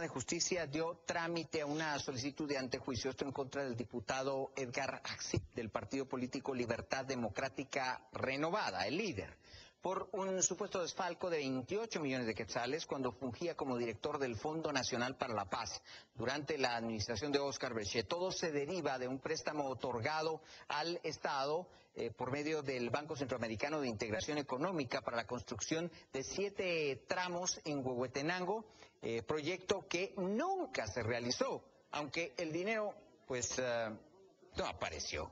de Justicia dio trámite a una solicitud de antejuicio esto en contra del diputado Edgar Axi del partido político Libertad Democrática Renovada, el líder, por un supuesto desfalco de 28 millones de quetzales cuando fungía como director del Fondo Nacional para la Paz durante la administración de Oscar Bechet. Todo se deriva de un préstamo otorgado al Estado eh, por medio del Banco Centroamericano de Integración Económica para la construcción de siete tramos en Huehuetenango, eh, proyecto que nunca se realizó, aunque el dinero pues eh, no apareció.